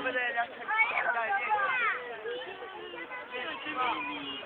我也好饿呀你吃呀你吃什么